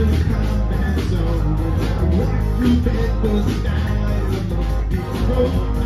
Come and walk through paper skies, and the beat